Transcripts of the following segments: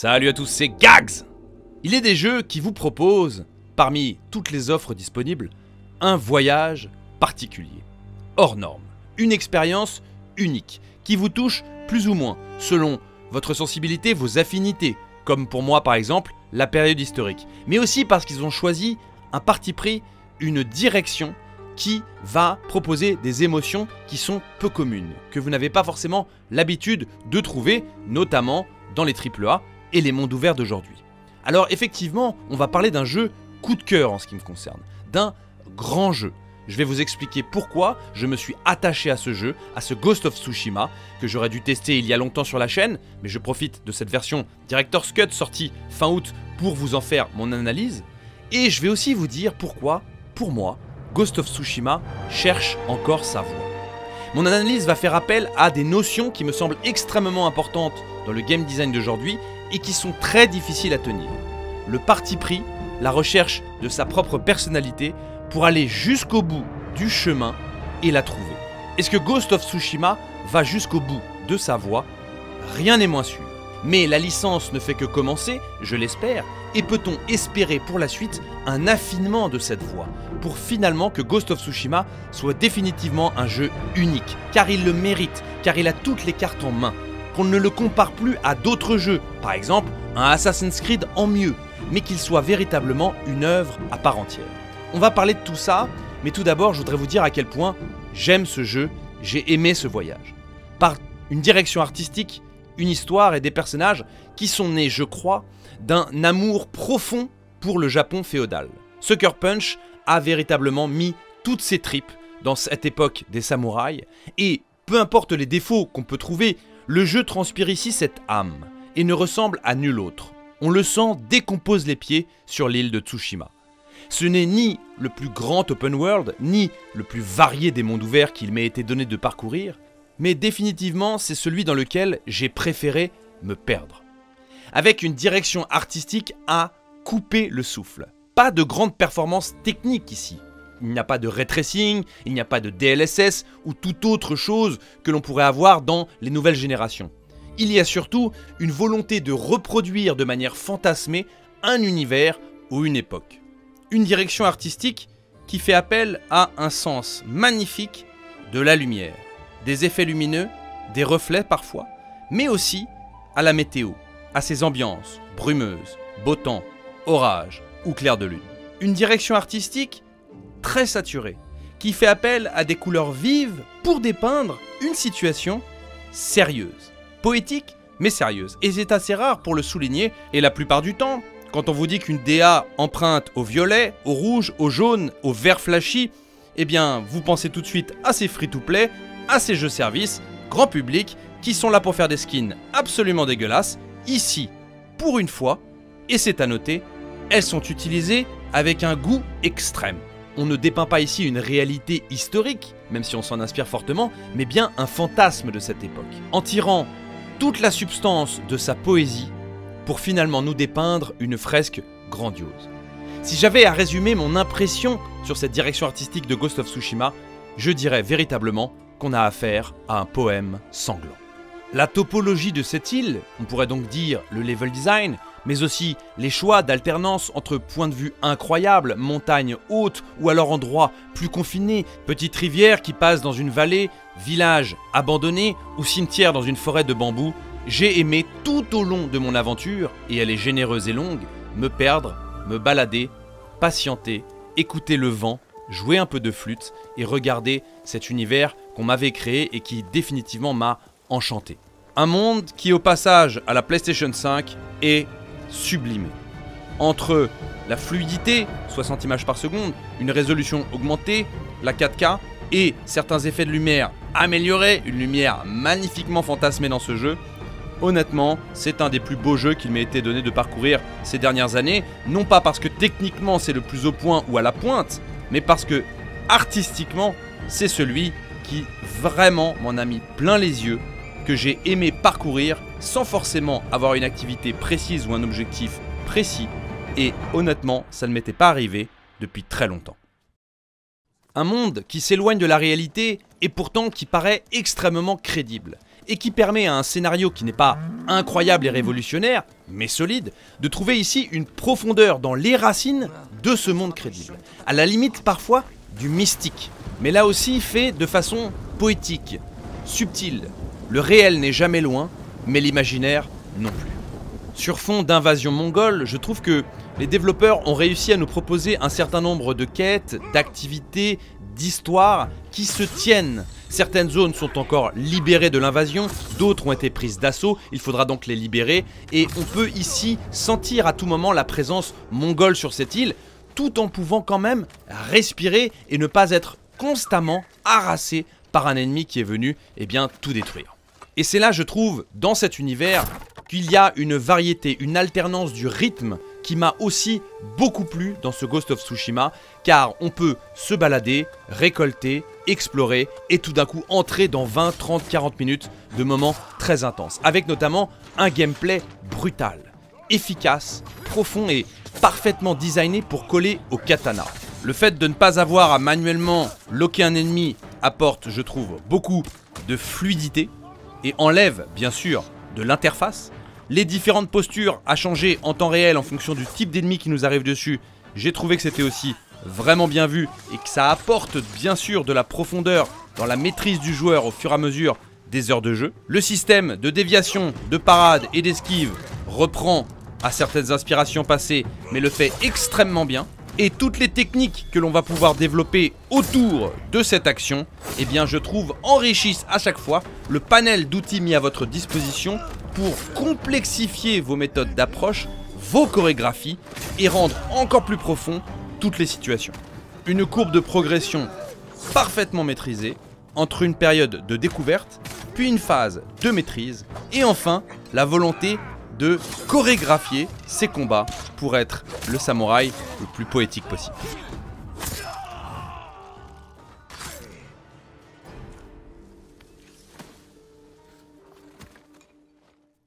Salut à tous, c'est Gags! Il est des jeux qui vous proposent, parmi toutes les offres disponibles, un voyage particulier, hors norme, une expérience unique, qui vous touche plus ou moins, selon votre sensibilité, vos affinités, comme pour moi par exemple, la période historique, mais aussi parce qu'ils ont choisi un parti pris, une direction qui va proposer des émotions qui sont peu communes, que vous n'avez pas forcément l'habitude de trouver, notamment dans les AAA et les mondes ouverts d'aujourd'hui. Alors effectivement, on va parler d'un jeu coup de cœur en ce qui me concerne, d'un grand jeu. Je vais vous expliquer pourquoi je me suis attaché à ce jeu, à ce Ghost of Tsushima, que j'aurais dû tester il y a longtemps sur la chaîne, mais je profite de cette version Director's Cut sortie fin août pour vous en faire mon analyse. Et je vais aussi vous dire pourquoi, pour moi, Ghost of Tsushima cherche encore sa voie. Mon analyse va faire appel à des notions qui me semblent extrêmement importantes dans le game design d'aujourd'hui et qui sont très difficiles à tenir. Le parti pris, la recherche de sa propre personnalité pour aller jusqu'au bout du chemin et la trouver. Est-ce que Ghost of Tsushima va jusqu'au bout de sa voie? Rien n'est moins sûr. Mais la licence ne fait que commencer, je l'espère, et peut-on espérer pour la suite un affinement de cette voie, pour finalement que Ghost of Tsushima soit définitivement un jeu unique, car il le mérite, car il a toutes les cartes en main, ne le compare plus à d'autres jeux, par exemple un Assassin's Creed en mieux, mais qu'il soit véritablement une œuvre à part entière. On va parler de tout ça, mais tout d'abord je voudrais vous dire à quel point j'aime ce jeu, j'ai aimé ce voyage. Par une direction artistique, une histoire et des personnages qui sont nés, je crois, d'un amour profond pour le Japon féodal. Sucker Punch a véritablement mis toutes ses tripes dans cette époque des samouraïs, et peu importe les défauts qu'on peut trouver le jeu transpire ici cette âme, et ne ressemble à nul autre. On le sent dès qu'on pose les pieds sur l'île de Tsushima. Ce n'est ni le plus grand open world, ni le plus varié des mondes ouverts qu'il m'ait été donné de parcourir, mais définitivement c'est celui dans lequel j'ai préféré me perdre. Avec une direction artistique à couper le souffle. Pas de grande performance technique ici, il n'y a pas de ray tracing, il n'y a pas de DLSS ou toute autre chose que l'on pourrait avoir dans les nouvelles générations. Il y a surtout une volonté de reproduire de manière fantasmée un univers ou une époque. Une direction artistique qui fait appel à un sens magnifique de la lumière, des effets lumineux, des reflets parfois, mais aussi à la météo, à ses ambiances brumeuses, beau temps, orage ou clair de lune. Une direction artistique très saturé, qui fait appel à des couleurs vives pour dépeindre une situation sérieuse. Poétique, mais sérieuse. Et c'est assez rare pour le souligner, et la plupart du temps, quand on vous dit qu'une DA emprunte au violet, au rouge, au jaune, au vert flashy, eh bien, vous pensez tout de suite à ces free-to-play, à ces jeux services, grand public, qui sont là pour faire des skins absolument dégueulasses. Ici, pour une fois, et c'est à noter, elles sont utilisées avec un goût extrême on ne dépeint pas ici une réalité historique, même si on s'en inspire fortement, mais bien un fantasme de cette époque, en tirant toute la substance de sa poésie pour finalement nous dépeindre une fresque grandiose. Si j'avais à résumer mon impression sur cette direction artistique de Ghost of Tsushima, je dirais véritablement qu'on a affaire à un poème sanglant. La topologie de cette île, on pourrait donc dire le level design, mais aussi les choix d'alternance entre points de vue incroyables, montagnes hautes ou alors endroits plus confinés, petites rivières qui passent dans une vallée, villages abandonnés ou cimetières dans une forêt de bambous, j'ai aimé tout au long de mon aventure, et elle est généreuse et longue, me perdre, me balader, patienter, écouter le vent, jouer un peu de flûte et regarder cet univers qu'on m'avait créé et qui définitivement m'a enchanté. Un monde qui au passage à la PlayStation 5 est sublimé. Entre la fluidité, 60 images par seconde, une résolution augmentée, la 4K, et certains effets de lumière améliorés, une lumière magnifiquement fantasmée dans ce jeu, honnêtement, c'est un des plus beaux jeux qu'il m'ait été donné de parcourir ces dernières années, non pas parce que techniquement c'est le plus au point ou à la pointe, mais parce que artistiquement, c'est celui qui vraiment m'en a mis plein les yeux, que j'ai aimé parcourir sans forcément avoir une activité précise ou un objectif précis, et honnêtement, ça ne m'était pas arrivé depuis très longtemps. Un monde qui s'éloigne de la réalité et pourtant qui paraît extrêmement crédible, et qui permet à un scénario qui n'est pas incroyable et révolutionnaire, mais solide, de trouver ici une profondeur dans les racines de ce monde crédible. À la limite parfois du mystique, mais là aussi fait de façon poétique, subtile. Le réel n'est jamais loin, mais l'imaginaire non plus. Sur fond d'invasion mongole, je trouve que les développeurs ont réussi à nous proposer un certain nombre de quêtes, d'activités, d'histoires qui se tiennent. Certaines zones sont encore libérées de l'invasion, d'autres ont été prises d'assaut, il faudra donc les libérer, et on peut ici sentir à tout moment la présence mongole sur cette île, tout en pouvant quand même respirer et ne pas être constamment harassé par un ennemi qui est venu eh bien, tout détruire. Et c'est là, je trouve, dans cet univers, qu'il y a une variété, une alternance du rythme qui m'a aussi beaucoup plu dans ce Ghost of Tsushima, car on peut se balader, récolter, explorer et tout d'un coup entrer dans 20, 30, 40 minutes de moments très intenses, avec notamment un gameplay brutal, efficace, profond et parfaitement designé pour coller au katana. Le fait de ne pas avoir à manuellement loquer un ennemi apporte, je trouve, beaucoup de fluidité et enlève, bien sûr, de l'interface, les différentes postures à changer en temps réel en fonction du type d'ennemi qui nous arrive dessus, j'ai trouvé que c'était aussi vraiment bien vu et que ça apporte bien sûr de la profondeur dans la maîtrise du joueur au fur et à mesure des heures de jeu. Le système de déviation, de parade et d'esquive reprend à certaines inspirations passées mais le fait extrêmement bien. Et toutes les techniques que l'on va pouvoir développer autour de cette action, eh bien je trouve enrichissent à chaque fois le panel d'outils mis à votre disposition pour complexifier vos méthodes d'approche, vos chorégraphies et rendre encore plus profond toutes les situations. Une courbe de progression parfaitement maîtrisée entre une période de découverte, puis une phase de maîtrise, et enfin la volonté de chorégraphier ces combats pour être le samouraï le plus poétique possible.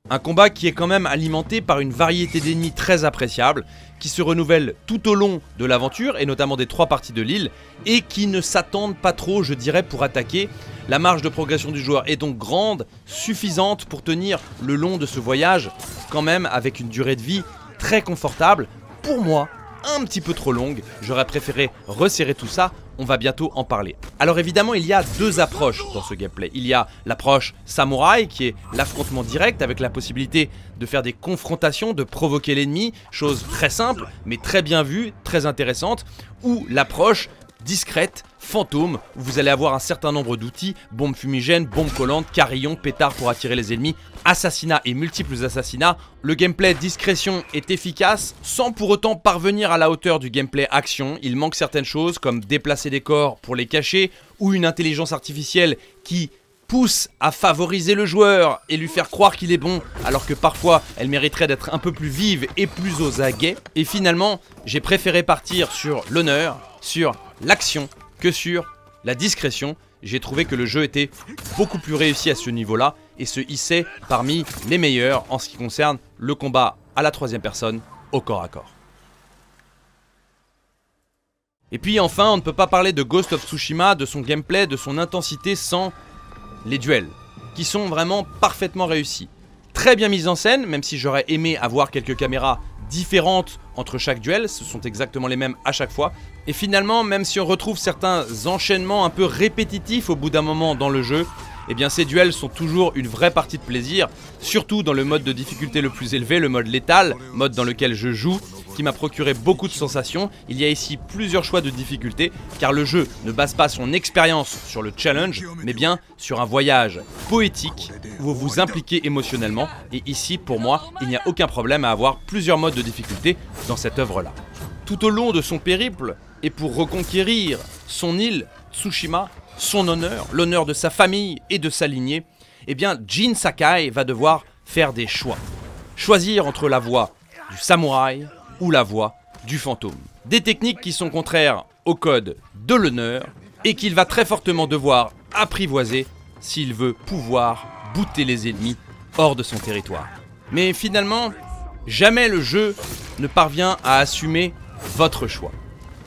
Un combat qui est quand même alimenté par une variété d'ennemis très appréciable, qui se renouvellent tout au long de l'aventure, et notamment des trois parties de l'île, et qui ne s'attendent pas trop, je dirais, pour attaquer. La marge de progression du joueur est donc grande, suffisante pour tenir le long de ce voyage, quand même avec une durée de vie très confortable. Pour moi, un petit peu trop longue, j'aurais préféré resserrer tout ça, on va bientôt en parler. Alors évidemment il y a deux approches dans ce gameplay. Il y a l'approche samouraï qui est l'affrontement direct avec la possibilité de faire des confrontations, de provoquer l'ennemi, chose très simple mais très bien vue, très intéressante, ou l'approche discrète, fantôme, où vous allez avoir un certain nombre d'outils, bombes fumigènes, bombes collantes, carillons, pétards pour attirer les ennemis, assassinats et multiples assassinats. Le gameplay discrétion est efficace, sans pour autant parvenir à la hauteur du gameplay action. Il manque certaines choses comme déplacer des corps pour les cacher, ou une intelligence artificielle qui pousse à favoriser le joueur et lui faire croire qu'il est bon, alors que parfois elle mériterait d'être un peu plus vive et plus aux aguets. Et finalement, j'ai préféré partir sur l'honneur, sur l'action que sur la discrétion. J'ai trouvé que le jeu était beaucoup plus réussi à ce niveau-là et se hissait parmi les meilleurs en ce qui concerne le combat à la troisième personne au corps à corps. Et puis enfin, on ne peut pas parler de Ghost of Tsushima, de son gameplay, de son intensité sans les duels, qui sont vraiment parfaitement réussis. Très bien mis en scène, même si j'aurais aimé avoir quelques caméras différentes entre chaque duel, ce sont exactement les mêmes à chaque fois. Et finalement, même si on retrouve certains enchaînements un peu répétitifs au bout d'un moment dans le jeu, eh bien ces duels sont toujours une vraie partie de plaisir, surtout dans le mode de difficulté le plus élevé, le mode létal, mode dans lequel je joue, m'a procuré beaucoup de sensations. Il y a ici plusieurs choix de difficulté, car le jeu ne base pas son expérience sur le challenge, mais bien sur un voyage poétique où vous vous impliquez émotionnellement, et ici pour moi, il n'y a aucun problème à avoir plusieurs modes de difficulté dans cette œuvre-là. Tout au long de son périple, et pour reconquérir son île, Tsushima, son honneur, l'honneur de sa famille et de sa lignée, eh bien Jin Sakai va devoir faire des choix. Choisir entre la voie du samouraï ou la voie du fantôme. Des techniques qui sont contraires au code de l'honneur et qu'il va très fortement devoir apprivoiser s'il veut pouvoir bouter les ennemis hors de son territoire. Mais finalement, jamais le jeu ne parvient à assumer votre choix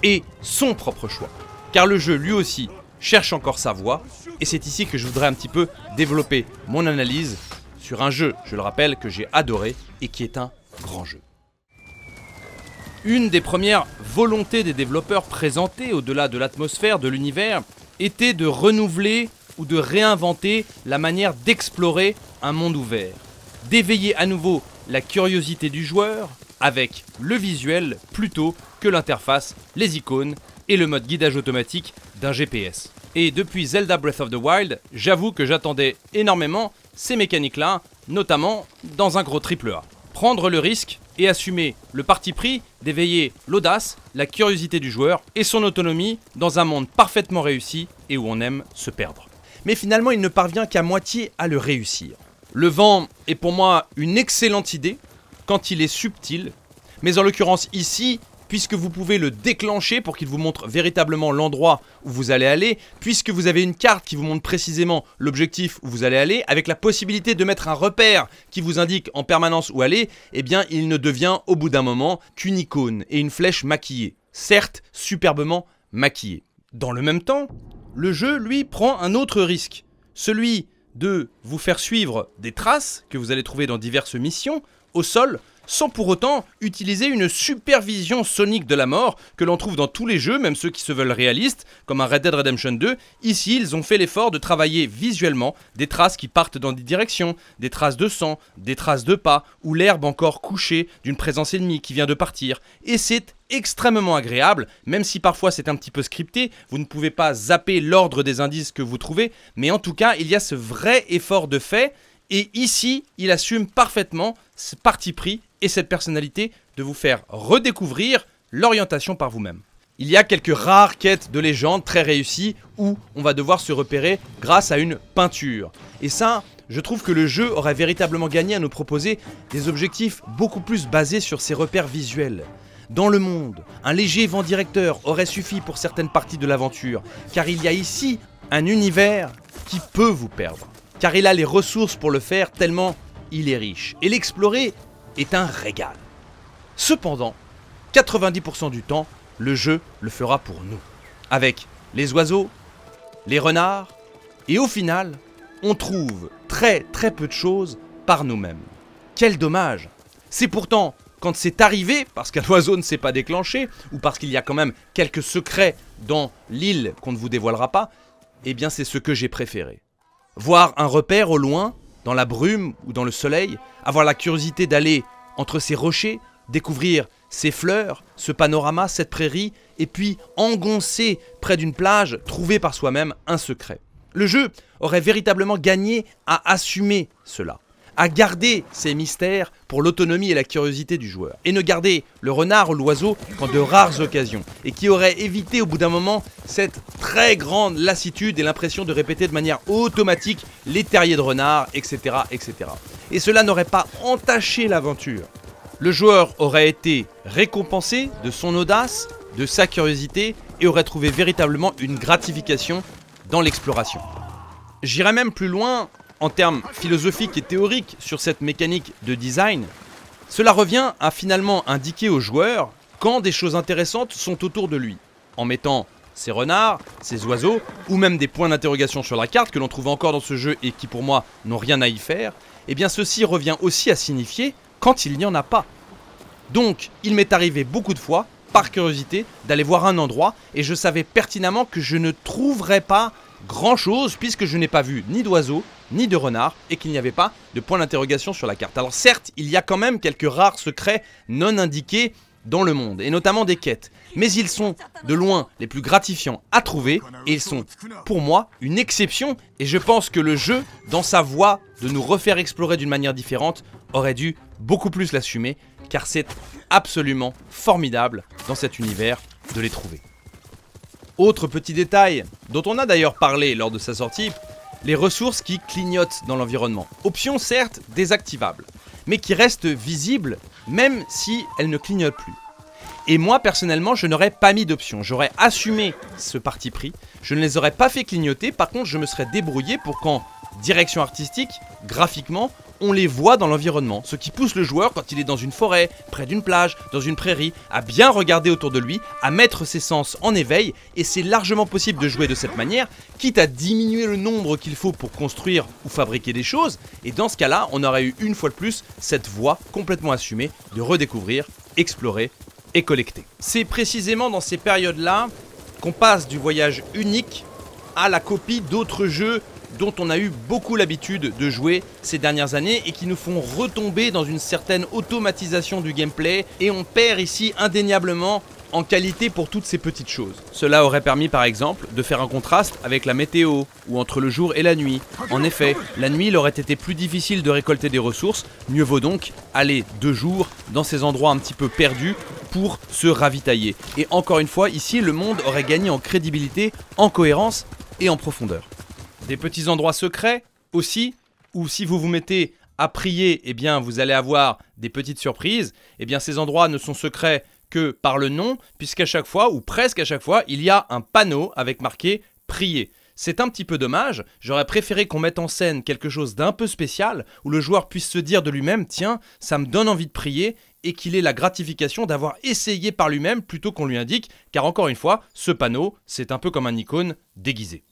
et son propre choix. Car le jeu lui aussi cherche encore sa voie, et c'est ici que je voudrais un petit peu développer mon analyse sur un jeu, je le rappelle, que j'ai adoré et qui est un grand jeu. Une des premières volontés des développeurs présentées au-delà de l'atmosphère, de l'univers, était de renouveler ou de réinventer la manière d'explorer un monde ouvert, d'éveiller à nouveau la curiosité du joueur avec le visuel plutôt que l'interface, les icônes et le mode guidage automatique d'un GPS. Et depuis Zelda Breath of the Wild, j'avoue que j'attendais énormément ces mécaniques-là, notamment dans un gros triple A. Prendre le risque et assumer le parti pris d'éveiller l'audace, la curiosité du joueur et son autonomie dans un monde parfaitement réussi et où on aime se perdre. Mais finalement, il ne parvient qu'à moitié à le réussir. Le vent est pour moi une excellente idée quand il est subtil, mais en l'occurrence ici, puisque vous pouvez le déclencher pour qu'il vous montre véritablement l'endroit où vous allez aller, puisque vous avez une carte qui vous montre précisément l'objectif où vous allez aller, avec la possibilité de mettre un repère qui vous indique en permanence où aller, eh bien il ne devient au bout d'un moment qu'une icône et une flèche maquillée. Certes, superbement maquillée. Dans le même temps, le jeu, lui, prend un autre risque. Celui de vous faire suivre des traces que vous allez trouver dans diverses missions au sol sans pour autant utiliser une supervision sonique de la mort que l'on trouve dans tous les jeux, même ceux qui se veulent réalistes, comme un Red Dead Redemption 2. Ici, ils ont fait l'effort de travailler visuellement des traces qui partent dans des directions, des traces de sang, des traces de pas, ou l'herbe encore couchée d'une présence ennemie qui vient de partir. Et c'est extrêmement agréable, même si parfois c'est un petit peu scripté, vous ne pouvez pas zapper l'ordre des indices que vous trouvez, mais en tout cas, il y a ce vrai effort de fait et ici, il assume parfaitement ce parti pris et cette personnalité de vous faire redécouvrir l'orientation par vous-même. Il y a quelques rares quêtes de légende très réussies où on va devoir se repérer grâce à une peinture. Et ça, je trouve que le jeu aurait véritablement gagné à nous proposer des objectifs beaucoup plus basés sur ses repères visuels. Dans le monde, un léger vent directeur aurait suffi pour certaines parties de l'aventure, car il y a ici un univers qui peut vous perdre car il a les ressources pour le faire tellement il est riche. Et l'explorer est un régal. Cependant, 90% du temps, le jeu le fera pour nous. Avec les oiseaux, les renards, et au final, on trouve très très peu de choses par nous-mêmes. Quel dommage C'est pourtant quand c'est arrivé, parce qu'un oiseau ne s'est pas déclenché, ou parce qu'il y a quand même quelques secrets dans l'île qu'on ne vous dévoilera pas, eh bien c'est ce que j'ai préféré. Voir un repère au loin, dans la brume ou dans le soleil, avoir la curiosité d'aller entre ces rochers, découvrir ces fleurs, ce panorama, cette prairie, et puis engoncer près d'une plage, trouver par soi-même un secret. Le jeu aurait véritablement gagné à assumer cela à garder ces mystères pour l'autonomie et la curiosité du joueur, et ne garder le renard ou l'oiseau qu'en de rares occasions, et qui aurait évité au bout d'un moment cette très grande lassitude et l'impression de répéter de manière automatique les terriers de renard, etc. etc. Et cela n'aurait pas entaché l'aventure. Le joueur aurait été récompensé de son audace, de sa curiosité, et aurait trouvé véritablement une gratification dans l'exploration. J'irais même plus loin en termes philosophiques et théoriques sur cette mécanique de design, cela revient à finalement indiquer au joueur quand des choses intéressantes sont autour de lui, en mettant ces renards, ces oiseaux, ou même des points d'interrogation sur la carte que l'on trouve encore dans ce jeu et qui pour moi n'ont rien à y faire, eh bien ceci revient aussi à signifier quand il n'y en a pas. Donc, il m'est arrivé beaucoup de fois, par curiosité, d'aller voir un endroit et je savais pertinemment que je ne trouverais pas grand chose puisque je n'ai pas vu ni d'oiseaux, ni de renard et qu'il n'y avait pas de point d'interrogation sur la carte. Alors certes, il y a quand même quelques rares secrets non indiqués dans le monde, et notamment des quêtes. Mais ils sont de loin les plus gratifiants à trouver, et ils sont pour moi une exception, et je pense que le jeu, dans sa voie de nous refaire explorer d'une manière différente, aurait dû beaucoup plus l'assumer, car c'est absolument formidable dans cet univers de les trouver. Autre petit détail, dont on a d'ailleurs parlé lors de sa sortie, les ressources qui clignotent dans l'environnement. Option certes désactivable, mais qui reste visible même si elles ne clignotent plus. Et moi personnellement je n'aurais pas mis d'option, j'aurais assumé ce parti pris, je ne les aurais pas fait clignoter, par contre je me serais débrouillé pour qu'en direction artistique, graphiquement, on les voit dans l'environnement, ce qui pousse le joueur quand il est dans une forêt, près d'une plage, dans une prairie, à bien regarder autour de lui, à mettre ses sens en éveil, et c'est largement possible de jouer de cette manière, quitte à diminuer le nombre qu'il faut pour construire ou fabriquer des choses, et dans ce cas-là, on aurait eu une fois de plus cette voie complètement assumée de redécouvrir, explorer et collecter. C'est précisément dans ces périodes-là qu'on passe du voyage unique à la copie d'autres jeux dont on a eu beaucoup l'habitude de jouer ces dernières années et qui nous font retomber dans une certaine automatisation du gameplay et on perd ici indéniablement en qualité pour toutes ces petites choses. Cela aurait permis par exemple de faire un contraste avec la météo ou entre le jour et la nuit. En effet, la nuit il aurait été plus difficile de récolter des ressources, mieux vaut donc aller de jour dans ces endroits un petit peu perdus pour se ravitailler. Et encore une fois, ici le monde aurait gagné en crédibilité, en cohérence et en profondeur. Des petits endroits secrets aussi, où si vous vous mettez à prier, eh bien vous allez avoir des petites surprises. Eh bien ces endroits ne sont secrets que par le nom, puisqu'à chaque fois, ou presque à chaque fois, il y a un panneau avec marqué prier. C'est un petit peu dommage, j'aurais préféré qu'on mette en scène quelque chose d'un peu spécial, où le joueur puisse se dire de lui-même, tiens, ça me donne envie de prier, et qu'il ait la gratification d'avoir essayé par lui-même plutôt qu'on lui indique, car encore une fois, ce panneau, c'est un peu comme un icône déguisé.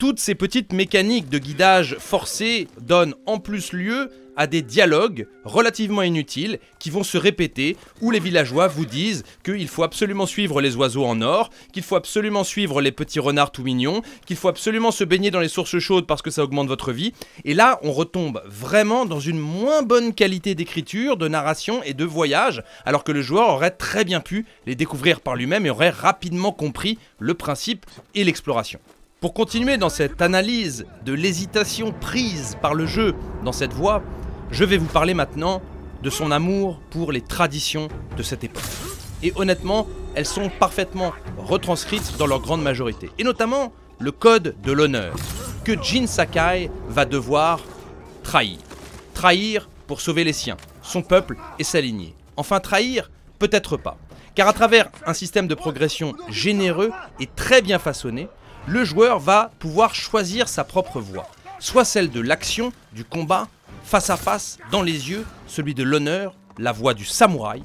Toutes ces petites mécaniques de guidage forcé donnent en plus lieu à des dialogues relativement inutiles qui vont se répéter où les villageois vous disent qu'il faut absolument suivre les oiseaux en or, qu'il faut absolument suivre les petits renards tout mignons, qu'il faut absolument se baigner dans les sources chaudes parce que ça augmente votre vie. Et là, on retombe vraiment dans une moins bonne qualité d'écriture, de narration et de voyage, alors que le joueur aurait très bien pu les découvrir par lui-même et aurait rapidement compris le principe et l'exploration. Pour continuer dans cette analyse de l'hésitation prise par le jeu dans cette voie, je vais vous parler maintenant de son amour pour les traditions de cette époque. Et honnêtement, elles sont parfaitement retranscrites dans leur grande majorité. Et notamment le code de l'honneur, que Jin Sakai va devoir trahir. Trahir pour sauver les siens, son peuple et sa lignée. Enfin trahir, peut-être pas. Car à travers un système de progression généreux et très bien façonné, le joueur va pouvoir choisir sa propre voie. Soit celle de l'action, du combat, face à face, dans les yeux, celui de l'honneur, la voie du samouraï,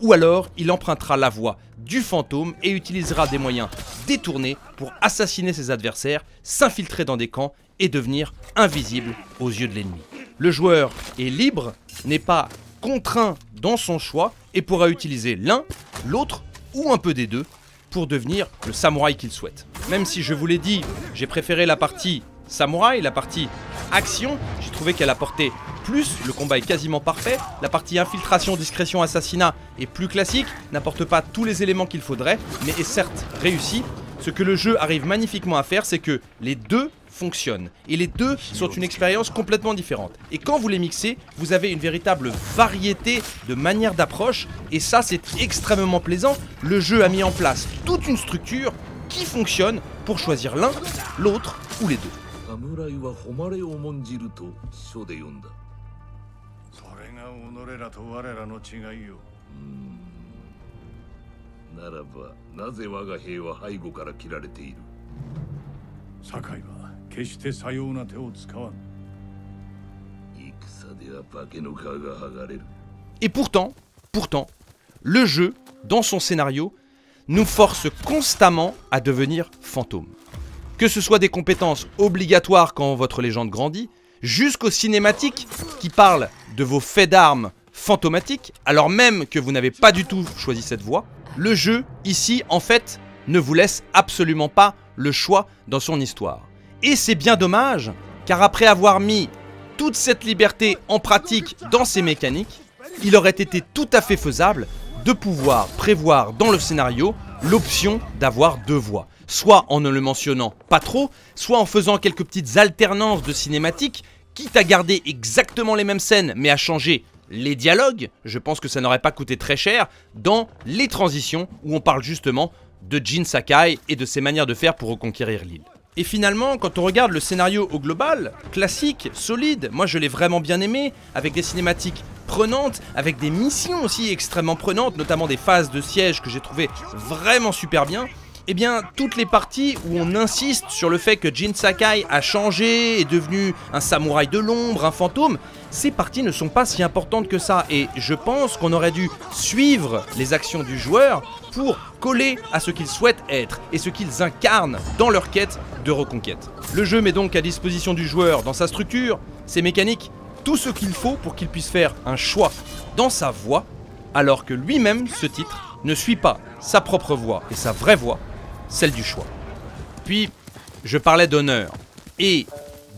ou alors il empruntera la voie du fantôme et utilisera des moyens détournés pour assassiner ses adversaires, s'infiltrer dans des camps et devenir invisible aux yeux de l'ennemi. Le joueur est libre, n'est pas contraint dans son choix et pourra utiliser l'un, l'autre ou un peu des deux pour devenir le samouraï qu'il souhaite. Même si je vous l'ai dit, j'ai préféré la partie samouraï, la partie action, j'ai trouvé qu'elle apportait plus, le combat est quasiment parfait, la partie infiltration, discrétion, assassinat est plus classique, n'apporte pas tous les éléments qu'il faudrait, mais est certes réussi. Ce que le jeu arrive magnifiquement à faire, c'est que les deux fonctionnent. Et les deux sont une expérience complètement différente. Et quand vous les mixez, vous avez une véritable variété de manières d'approche. Et ça, c'est extrêmement plaisant. Le jeu a mis en place toute une structure qui fonctionne pour choisir l'un, l'autre ou les deux. Et pourtant, pourtant, le jeu, dans son scénario, nous force constamment à devenir fantôme. Que ce soit des compétences obligatoires quand votre légende grandit, jusqu'aux cinématiques qui parlent de vos faits d'armes fantomatiques, alors même que vous n'avez pas du tout choisi cette voie, le jeu, ici, en fait, ne vous laisse absolument pas le choix dans son histoire. Et c'est bien dommage, car après avoir mis toute cette liberté en pratique dans ses mécaniques, il aurait été tout à fait faisable de pouvoir prévoir dans le scénario l'option d'avoir deux voix. Soit en ne le mentionnant pas trop, soit en faisant quelques petites alternances de cinématiques, quitte à garder exactement les mêmes scènes mais à changer les dialogues, je pense que ça n'aurait pas coûté très cher, dans les transitions où on parle justement de Jin Sakai et de ses manières de faire pour reconquérir l'île. Et finalement, quand on regarde le scénario au global, classique, solide, moi je l'ai vraiment bien aimé, avec des cinématiques prenantes, avec des missions aussi extrêmement prenantes, notamment des phases de siège que j'ai trouvé vraiment super bien, eh bien, toutes les parties où on insiste sur le fait que Jin Sakai a changé, est devenu un samouraï de l'ombre, un fantôme, ces parties ne sont pas si importantes que ça. Et je pense qu'on aurait dû suivre les actions du joueur pour coller à ce qu'ils souhaitent être et ce qu'ils incarnent dans leur quête de reconquête. Le jeu met donc à disposition du joueur dans sa structure, ses mécaniques, tout ce qu'il faut pour qu'il puisse faire un choix dans sa voie, alors que lui-même, ce titre, ne suit pas sa propre voie et sa vraie voie, celle du choix. Puis, je parlais d'honneur. Et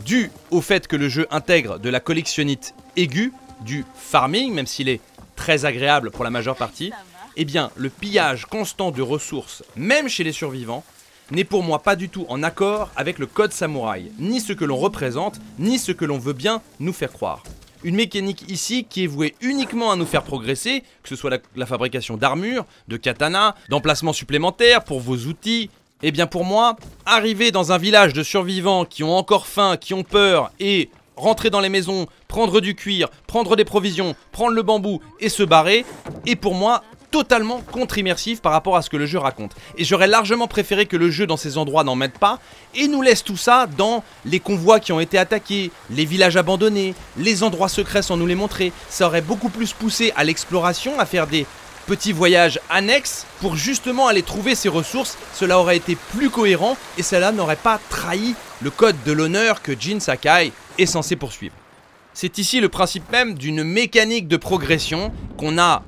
dû au fait que le jeu intègre de la collectionnite aiguë, du farming, même s'il est très agréable pour la majeure partie, eh bien, le pillage constant de ressources, même chez les survivants, n'est pour moi pas du tout en accord avec le code samouraï, ni ce que l'on représente, ni ce que l'on veut bien nous faire croire. Une mécanique ici qui est vouée uniquement à nous faire progresser, que ce soit la, fabrication d'armures, de katanas, d'emplacements supplémentaires pour vos outils, eh bien pour moi, arriver dans un village de survivants qui ont encore faim, qui ont peur, et rentrer dans les maisons, prendre du cuir, prendre des provisions, prendre le bambou et se barrer, est pour moi totalement contre-immersif par rapport à ce que le jeu raconte. Et j'aurais largement préféré que le jeu dans ces endroits n'en mette pas et nous laisse tout ça dans les convois qui ont été attaqués, les villages abandonnés, les endroits secrets sans nous les montrer. Ça aurait beaucoup plus poussé à l'exploration, à faire des petits voyages annexes pour justement aller trouver ces ressources. Cela aurait été plus cohérent et cela n'aurait pas trahi le code de l'honneur que Jin Sakai est censé poursuivre. C'est ici le principe même d'une mécanique de progression qu'on a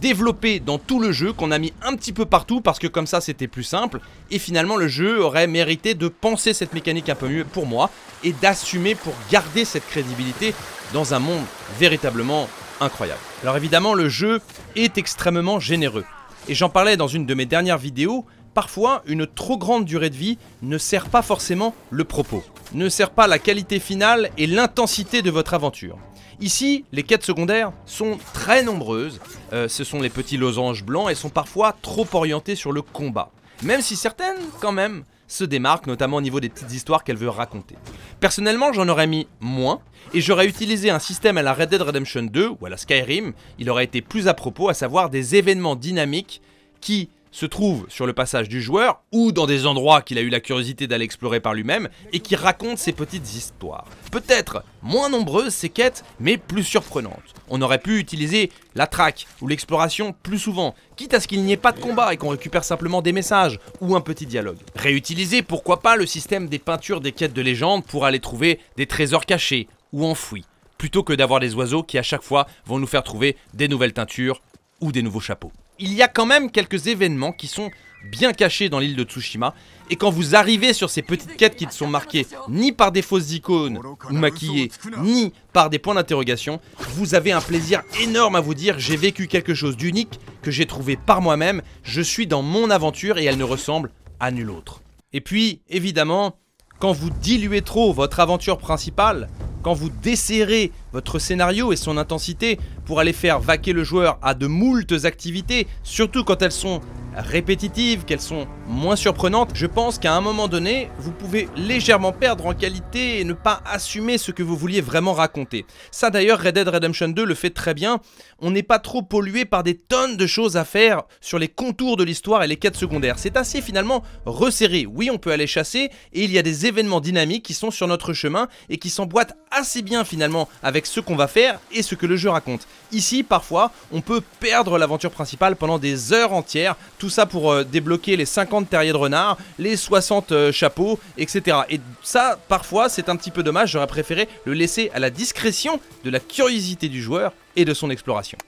développé dans tout le jeu, qu'on a mis un petit peu partout parce que comme ça c'était plus simple. Et finalement le jeu aurait mérité de penser cette mécanique un peu mieux pour moi et d'assumer pour garder cette crédibilité dans un monde véritablement incroyable. Alors évidemment le jeu est extrêmement généreux. Et j'en parlais dans une de mes dernières vidéos, parfois une trop grande durée de vie ne sert pas forcément le propos, ne sert pas la qualité finale et l'intensité de votre aventure. Ici, les quêtes secondaires sont très nombreuses, euh, ce sont les petits losanges blancs et sont parfois trop orientées sur le combat. Même si certaines, quand même, se démarquent, notamment au niveau des petites histoires qu'elle veut raconter. Personnellement, j'en aurais mis moins, et j'aurais utilisé un système à la Red Dead Redemption 2 ou à la Skyrim, il aurait été plus à propos, à savoir des événements dynamiques qui se trouve sur le passage du joueur ou dans des endroits qu'il a eu la curiosité d'aller explorer par lui-même et qui racontent ces petites histoires. Peut-être moins nombreuses ces quêtes, mais plus surprenantes. On aurait pu utiliser la traque ou l'exploration plus souvent, quitte à ce qu'il n'y ait pas de combat et qu'on récupère simplement des messages ou un petit dialogue. Réutiliser pourquoi pas le système des peintures des quêtes de légende pour aller trouver des trésors cachés ou enfouis, plutôt que d'avoir des oiseaux qui à chaque fois vont nous faire trouver des nouvelles teintures ou des nouveaux chapeaux il y a quand même quelques événements qui sont bien cachés dans l'île de Tsushima. Et quand vous arrivez sur ces petites quêtes qui ne sont marquées ni par des fausses icônes ou maquillées, ni par des points d'interrogation, vous avez un plaisir énorme à vous dire j'ai vécu quelque chose d'unique que j'ai trouvé par moi-même, je suis dans mon aventure et elle ne ressemble à nulle autre. Et puis, évidemment, quand vous diluez trop votre aventure principale, quand vous desserrez votre scénario et son intensité pour aller faire vaquer le joueur à de moultes activités, surtout quand elles sont répétitives, qu'elles sont moins surprenantes, je pense qu'à un moment donné, vous pouvez légèrement perdre en qualité et ne pas assumer ce que vous vouliez vraiment raconter. Ça d'ailleurs, Red Dead Redemption 2 le fait très bien. On n'est pas trop pollué par des tonnes de choses à faire sur les contours de l'histoire et les quêtes secondaires. C'est assez finalement resserré. Oui, on peut aller chasser et il y a des événements dynamiques qui sont sur notre chemin et qui s'emboîtent assez bien finalement avec ce qu'on va faire et ce que le jeu raconte. Ici, parfois, on peut perdre l'aventure principale pendant des heures entières, tout ça pour euh, débloquer les 50 terriers de renard, les 60 euh, chapeaux, etc. Et ça, parfois, c'est un petit peu dommage, j'aurais préféré le laisser à la discrétion de la curiosité du joueur et de son exploration.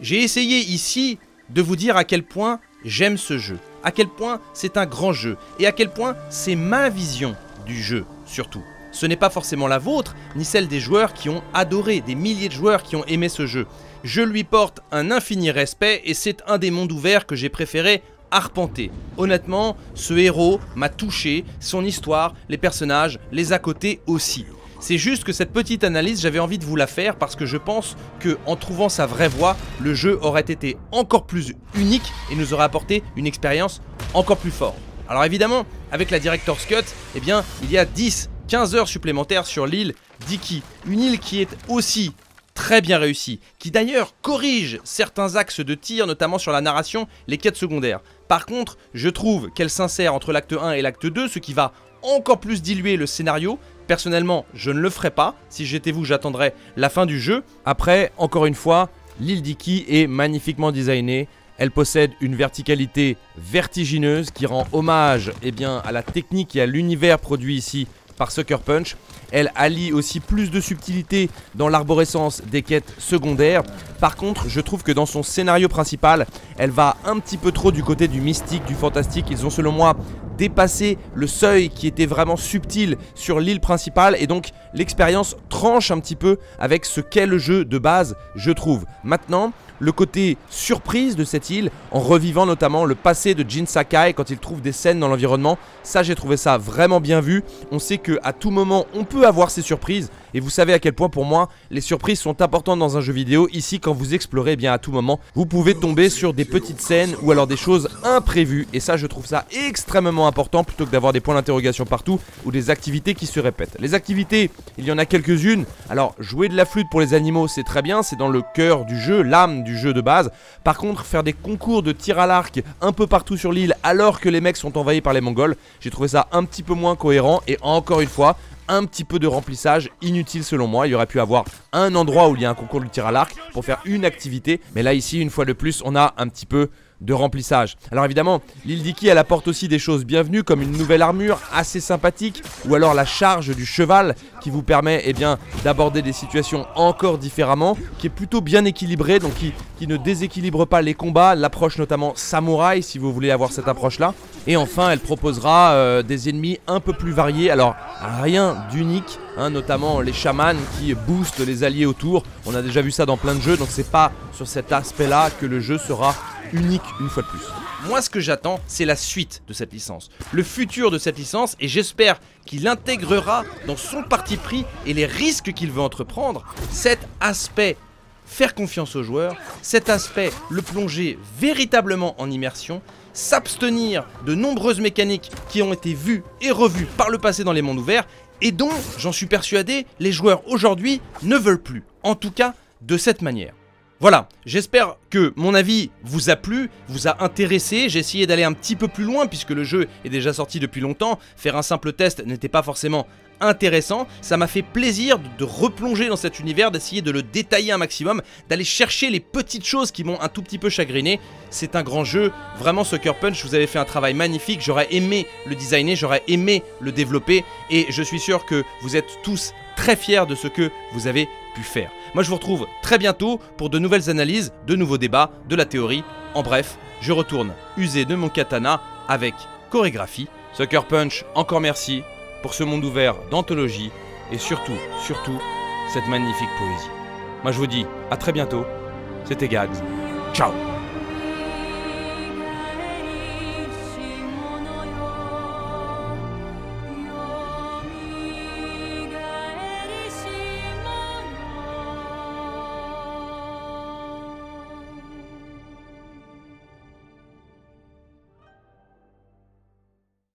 J'ai essayé ici de vous dire à quel point j'aime ce jeu, à quel point c'est un grand jeu, et à quel point c'est ma vision du jeu, surtout. Ce n'est pas forcément la vôtre, ni celle des joueurs qui ont adoré, des milliers de joueurs qui ont aimé ce jeu. Je lui porte un infini respect et c'est un des mondes ouverts que j'ai préféré arpenter. Honnêtement, ce héros m'a touché, son histoire, les personnages, les à côté aussi. C'est juste que cette petite analyse, j'avais envie de vous la faire parce que je pense que en trouvant sa vraie voix, le jeu aurait été encore plus unique et nous aurait apporté une expérience encore plus forte. Alors évidemment, avec la Director's Cut, eh bien, il y a 10, 15 heures supplémentaires sur l'île d'Iki. Une île qui est aussi très bien réussi, qui d'ailleurs corrige certains axes de tir, notamment sur la narration, les quêtes secondaires. Par contre, je trouve qu'elle s'insère entre l'acte 1 et l'acte 2, ce qui va encore plus diluer le scénario. Personnellement, je ne le ferai pas. Si j'étais vous, j'attendrais la fin du jeu. Après, encore une fois, l'île d'Iki est magnifiquement designée. Elle possède une verticalité vertigineuse qui rend hommage eh bien, à la technique et à l'univers produit ici par Sucker Punch. Elle allie aussi plus de subtilité dans l'arborescence des quêtes secondaires. Par contre, je trouve que dans son scénario principal, elle va un petit peu trop du côté du mystique, du fantastique. Ils ont selon moi dépassé le seuil qui était vraiment subtil sur l'île principale et donc l'expérience tranche un petit peu avec ce qu'est le jeu de base, je trouve. Maintenant, le côté surprise de cette île, en revivant notamment le passé de Jin Sakai quand il trouve des scènes dans l'environnement. Ça, j'ai trouvé ça vraiment bien vu. On sait que à tout moment, on peut avoir ces surprises. Et vous savez à quel point pour moi, les surprises sont importantes dans un jeu vidéo. Ici, quand vous explorez, eh bien à tout moment, vous pouvez tomber sur des petites scènes ou alors des choses imprévues. Et ça, je trouve ça extrêmement important plutôt que d'avoir des points d'interrogation partout ou des activités qui se répètent. Les activités, il y en a quelques-unes. Alors, jouer de la flûte pour les animaux, c'est très bien. C'est dans le cœur du jeu, l'âme du jeu de base. Par contre, faire des concours de tir à l'arc un peu partout sur l'île alors que les mecs sont envahis par les Mongols, j'ai trouvé ça un petit peu moins cohérent. Et encore une fois, un petit peu de remplissage inutile selon moi. Il y aurait pu avoir un endroit où il y a un concours de tir à l'arc pour faire une activité. Mais là ici, une fois de plus, on a un petit peu de remplissage. Alors évidemment, l'île d'Iki elle apporte aussi des choses bienvenues comme une nouvelle armure assez sympathique ou alors la charge du cheval qui vous permet eh d'aborder des situations encore différemment, qui est plutôt bien équilibré donc qui, ne déséquilibre pas les combats, l'approche notamment samouraï si vous voulez avoir cette approche là. Et enfin, elle proposera euh, des ennemis un peu plus variés. Alors rien d'unique Hein, notamment les chamans qui boostent les alliés autour. On a déjà vu ça dans plein de jeux, donc c'est pas sur cet aspect-là que le jeu sera unique une fois de plus. Moi, ce que j'attends, c'est la suite de cette licence, le futur de cette licence, et j'espère qu'il intégrera dans son parti pris et les risques qu'il veut entreprendre cet aspect faire confiance aux joueurs, cet aspect le plonger véritablement en immersion, s'abstenir de nombreuses mécaniques qui ont été vues et revues par le passé dans les mondes ouverts et dont, j'en suis persuadé, les joueurs aujourd'hui ne veulent plus. En tout cas, de cette manière. Voilà, j'espère que mon avis vous a plu, vous a intéressé. J'ai essayé d'aller un petit peu plus loin puisque le jeu est déjà sorti depuis longtemps. Faire un simple test n'était pas forcément intéressant. Ça m'a fait plaisir de replonger dans cet univers, d'essayer de le détailler un maximum, d'aller chercher les petites choses qui m'ont un tout petit peu chagriné. C'est un grand jeu, vraiment Sucker Punch, vous avez fait un travail magnifique. J'aurais aimé le designer, j'aurais aimé le développer et je suis sûr que vous êtes tous très fiers de ce que vous avez pu faire. Moi je vous retrouve très bientôt pour de nouvelles analyses, de nouveaux débats, de la théorie. En bref, je retourne user de mon katana avec chorégraphie. Sucker Punch, encore merci pour ce monde ouvert d'anthologie et surtout, surtout, cette magnifique poésie. Moi je vous dis à très bientôt, c'était Gags. Ciao